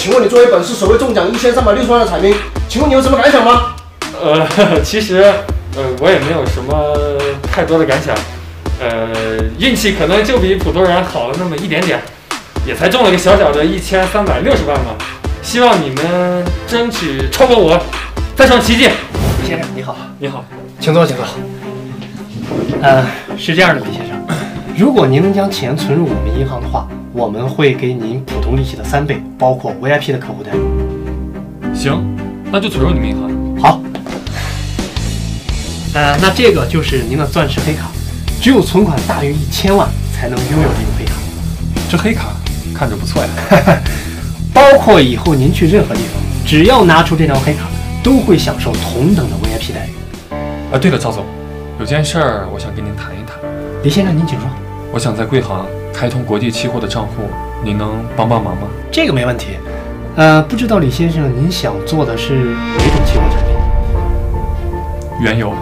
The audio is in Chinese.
请问你作为本市首位中奖一千三百六十万的彩民，请问你有什么感想吗？呃，其实，呃，我也没有什么太多的感想，呃，运气可能就比普通人好了那么一点点，也才中了个小小的一千三百六十万嘛。希望你们争取超过我，再创奇迹。李先生你好，你好，请坐，请坐。呃，是这样的，李先生，如果您能将钱存入我们银行的话，我们会给您普通利息的三倍，包括 VIP 的客户待遇。行，那就存入你们银行。好。呃，那这个就是您的钻石黑卡，只有存款大于一千万才能拥有这个黑卡。这黑卡看着不错呀。包括以后您去任何地方，只要拿出这张黑卡，都会享受同等的 VIP 待遇。啊，对了，赵总，有件事儿我想跟您谈一谈。李先生，您请说。我想在贵行开通国际期货的账户，您能帮帮忙吗？这个没问题。呃，不知道李先生您想做的是哪种期货产品？原油。